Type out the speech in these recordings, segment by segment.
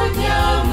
сегодня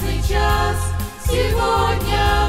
Сейчас, сегодня.